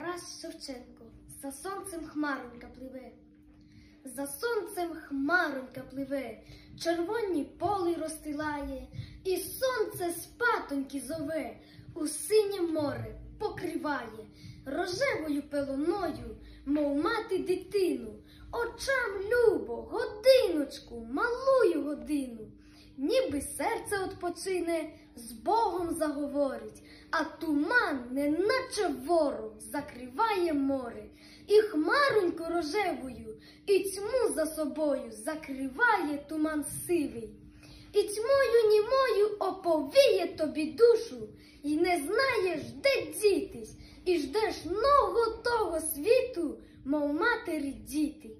Тарас Шевченко, за сонцем хмаронька пливе, за сонцем хмаронька пливе, червоні поли розстилає, і сонце спатоньки зове, у синє море покриває, рожевою пелоною, мов мати дитину, очам любо, годиночку, малую годину. Ніби серце odpoczyне, з Богом заговорить, а туман, неначе ворог, закриває море, і хмаруньку рожевою, і тьму за собою закриває туман сивий. І тьмою німою оповіє тобі душу, і не знаєш, де дітись, і ждеш нового того світу, мов матері діти.